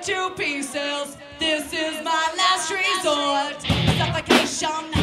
into pieces. This is my last resort. Suffocation,